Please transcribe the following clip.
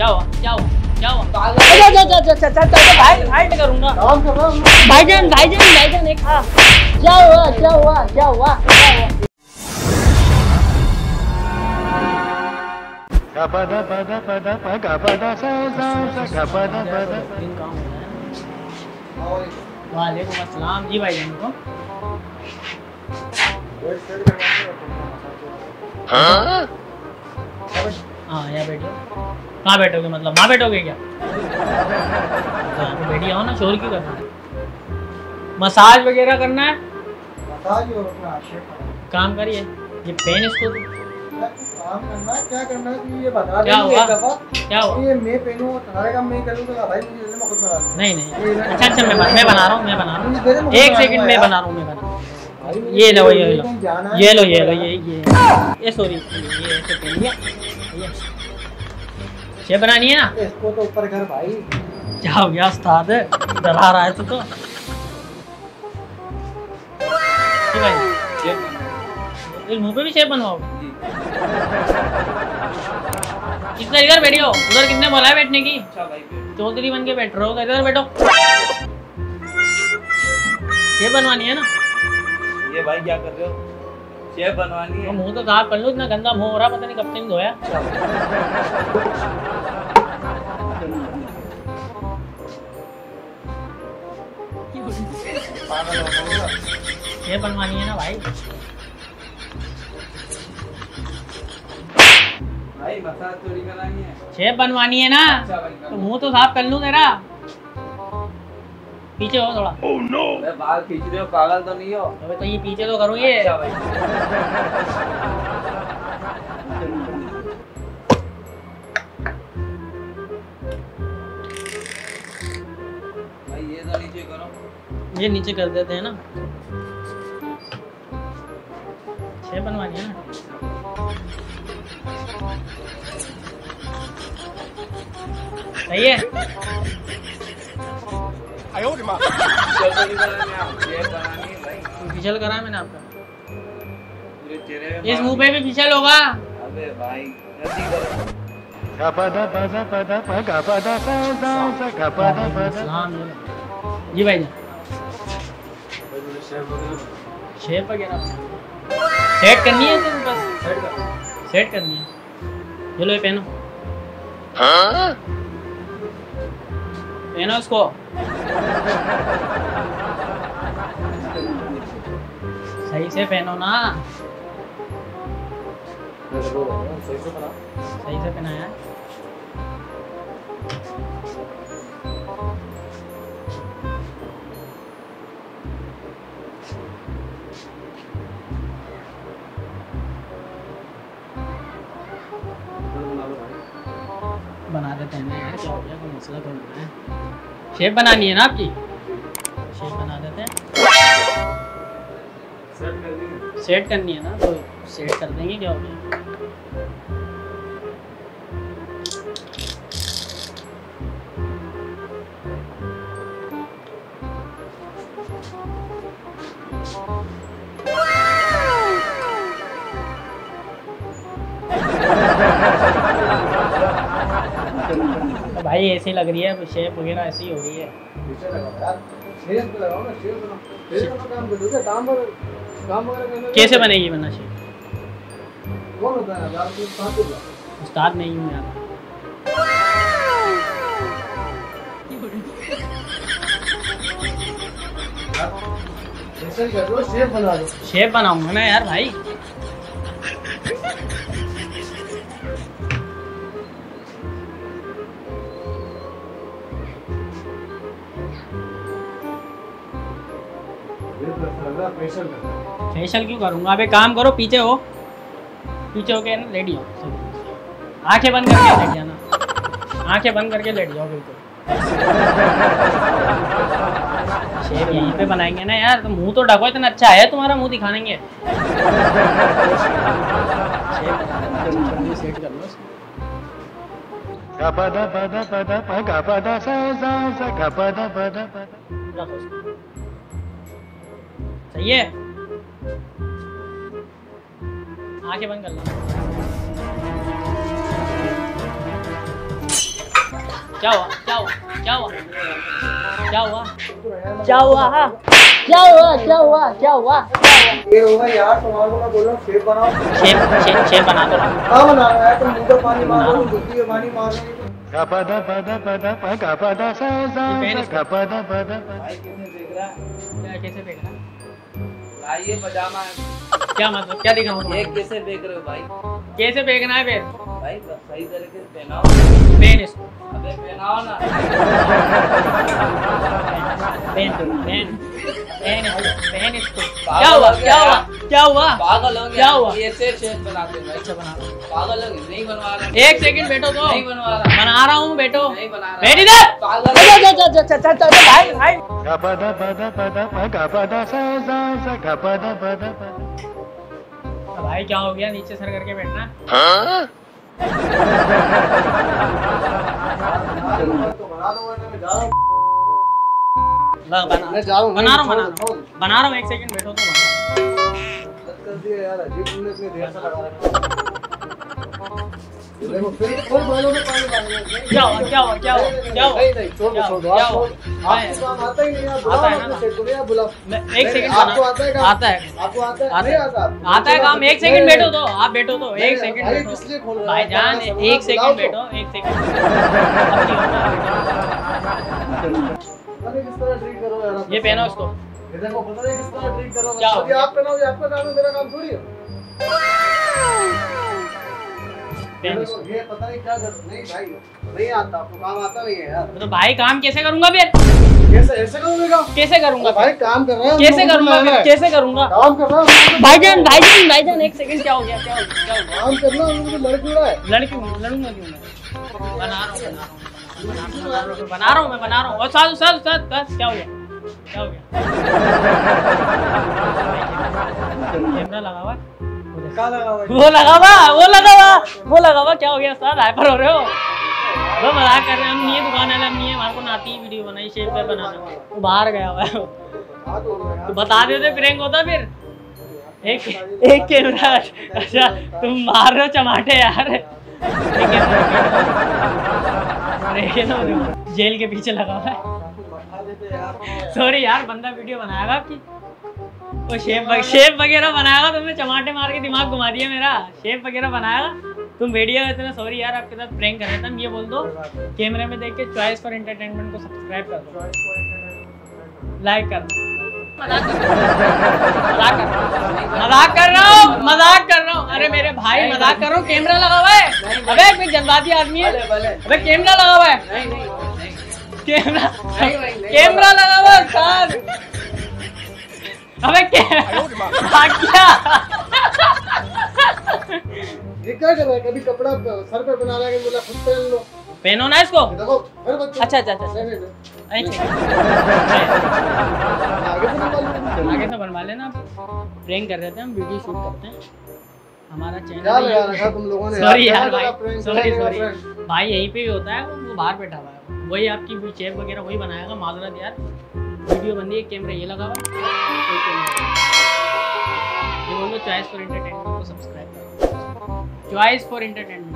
क्या हुआ क्या हुआ क्या हुआ भाई। भाई मैं करूँगा। काम कर रहा भाईजान भाईजान भाईजान एक हाँ। क्या हुआ क्या हुआ क्या हुआ हो है। वालेकुम अस्सलाम जी भाईजान को। करवाने Huh? हाँ यहाँ बैठो कहाँ बैठोगे मतलब? वहाँ बैठोगे क्या? तो बैठी आओ ना शोर क्यों करना है? मसाज वगैरह करना है काम करिए। ये पेन इसको। काम करना है? क्या करना है ये बता क्या हुआ? क्या हुआ? ये मैं पहनूं तुम्हारे काम मैं करूँ तो भाई मुझे दे दे, मैं खुद बना लूँ नहीं नहीं अच्छा अच्छा मैं मैं बना रहा हूँ मैं बना हूँ। एक खुद सेकंड में बना रहा हूँ मैं बना रहा हूँ। ये लो ये लो। ये लो ये लो ये ये। ये सॉरी ये ऐसे पहन लिया ये बनानी है ना? इसको तो ऊपर कर भाई। क्या हो गया उस्ताद डरा रहा है तू तो। जी भाई इस मुँह पे भी शेप बनवाओगे कितना इधर बैठियो। उधर कितने बोला है बैठने की? चौधरी बन के बैठ रहे हो इधर बैठो। शेप बनवानी है ना? ये भाई क्या कर रहे हो? शेफ बनवानी है। मुँह तो साफ़ कर लो इतना गंदा मुँह हो रहा पता नहीं कब से नहीं धोया। शेप बनवानी है ना भाई। भाई मसाज थोड़ी करानी है। शेप बनवानी है ना? अच्छा तो मुँह तो साफ़ कर लूँ तेरा। पीछे हो थोड़ा। अबे बाल खींच रहे हो पागल तो नहीं हो। अबे तो ये पीछे तो करो ये अच्छा भाई। भाई ये तो नीचे करो। ये नीचे कर देते हैं ना। शेप बनवानी है ना। सही है? है है फिशल करा है मैंने आपका। इस मुँह पे भी फिशल होगा। अबे भाई। जी भाई शेप वगैरह। सेट करनी है तो बस सेट करनी है। ये लो ये पहनो। Huh? पहनो इसको। सही से पहनो ना। सही से पहना है बना देते हैं यार क्या हो गया कोई मसला नहीं है। शेप बनानी है ना आपकी? शेप बना देते हैं। सेट करनी है ना तो सेट कर देंगे, क्या हो गया? भाई ऐसी लग रही है शेप वगैरह ऐसी हो रही है। कैसे बनेगी वरना शेप? उस्ताद नहीं हूँ यार। बना शेप बनाऊँगा ना यार भाई। प्रेशर कर फेशियल क्यों करूँगा अब एक काम करो पीछे हो। पीछे होके ना लेट जाओ आँखें बंद करके लेट जाना आँखें बंद करके लेट जाओ बिल्कुल। शेप यहीं पे बनाएँगे ना यार। तो मुँह तो ढको इतना अच्छा है तुम्हारा मुँह दिखाएँगे। सेट कर लो pada pada pa gapada sa sa sa gapada सही है? आँखें बंद कर लो। क्या हुआ? क्या हुआ? क्या हुआ? क्या हुआ? क्या हुआ? क्या हुआ? क्या हुआ? क्या हुआ? ये होगा यार तुम्हारे को मैं बोल रहा हूँ शेप बनाओ। शेप शेप शेप बना दो। हाँ बना रहा है तुम मुँह पे पानी मार रहे हो बुद्धि में पानी मार हो pada pada pa gapada sa sa sa gapada pada pa. भाई कैसे देख रहा? है क्या कैसे देख रहा? है भाई ये पजामा। है क्या मतलब क्या दिखा ये कैसे देख रहे हो भाई? कैसे फेंकना है फिर? भाई सही तरीके से पहनाओ। पहन इसको। अबे पहनाओ ना। पहन तो पहन। पहन इसको पहन इसको। क्या हुआ? क्या। क्या हुआ? पागल हो गया। क्या हुआ? ये से बनाते हैं भाई। अच्छा बना। पागल हो नहीं बनवा रहे। एक सेकंड बैठो तो। नहीं बनवा रहा। बना रहा हूँ बैठो। नहीं बना रहा। बैठ इधर। पागल भाई क्या हो गया? नीचे सर करके बैठना। तो बना दो वरना जा रहा हूँ। बना रहा हूँ बना रहा हूँ। बना रहा हूँ बना रहा हूँ एक सेकंड बैठो तो बना कर दिया यार अजीब तुमने इतनी देर से लगा रखा फिर फिर बालों में पानी डाल क्या हुआ क्या हुआ क्या हुआ क्या हुआ? नहीं नहीं छोड़ छोड़ क्या आप हुआ? छोड़- आपको काम आता ही नहीं आप बुलाओ है अपने ना? को नहीं बुलाओ। एक सेकंड आपको आता है काम? आता है। आपको आता है? नहीं आता आता है काम एक सेकंड बैठो तो आप बैठो तो एक सेकंड भाई खोल रहा हूँ। भाईजान एक सेकंड तो। बैठो एक सेकंड। ये पहनो इसको। ये देखो पता नहीं किस तरह ट्रीट करो क्या हो आप पहनाओ ये आपका काम है मेरा काम थोड़ी है। ये पहनो देखो, इसको ये पता नहीं क्या कर नहीं भाई नहीं आता आपको काम आता नहीं है यार। तो भाई काम कैसे करूँगा फिर? कैसे ऐसे करोगे कैसे करूँगा भाई काम कर रहे हैं कैसे करूँगा कैसे करूँगा? काम कर रहा है भाईजान भाईजान भाईजान एक सेकंड क्या हो गया क्या हो गया काम करना हम लोगों लड़ क्यों रहा है। लड़की लड़ूँगा क्यों मैं? बना रहा हूँ बना रहा हूँ बना रहा हूँ मैं बना रहा हूँ। और साथ साथ साथ क्या हो गया? वो देखो। क्या लगा हुआ वो लगा हुआ वो लगा हुआ वो लगा हुआ क्या हो गया उस्ताद हाइपर हो रहे हो वो मज़ाक कर रहे हैं हम नहीं है दुकान वाला हम नहीं है हमारे को ना आती वीडियो बनाई शेप पे बनाना वो बाहर गया हुआ है वो। तो बता देते प्रैंक होता फिर एक एक कैमरा अच्छा तुम मार रहे हो चमाटे यार जेल के पीछे लगा हुआ है सॉरी यार, बंदा वीडियो बनाएगा आपकी? वो शेप शेप वगैरह बनाएगा, तुमने चमाटे मार के दिमाग घुमा दिया मेरा। शेप वगैरह बनाएगा। तुम वीडियो इतना सॉरी यार, आपके साथ प्रैंक कर रहे थे ये बोल दो कैमरे में देख के चॉइस फॉर एंटरटेनमेंट को सब्सक्राइब कर दो। लाइक कर दो। मज़ाक कर रहा हूँ। मज़ाक कर रहा हूँ अरे मेरे भाई, मज़ाक कर रहा हूँ। कैमरा लगा हुआ है। अबे जल्दबाजी आदमी है? अबे कैमरा लगा हुआ है। कैमरा लगा हुआ सर अबे क्या हाँ, क्या? कभी कपड़ा सर पर बना रहा है बोला खुद पहन लो। पहनो ना इसको। देखो अच्छा अच्छा अच्छा, अच्छा। आगे तो से तो बनवा लेना प्रेंग कर रहे थे हम वीडियो शूट करते हैं। हमारा चैनल सॉरी यार भाई। सॉरी सॉरी भाई यहीं पे भी होता है वो बाहर बैठा हुआ है। वही आपकी भी चेप वगैरह वही बनाएगा माजरत यार। वीडियो बन रही कैमरा ये लगा हुआ चॉइस फॉर इंटरटेनमेंट को सब्सक्राइब करो। Choice for entertainment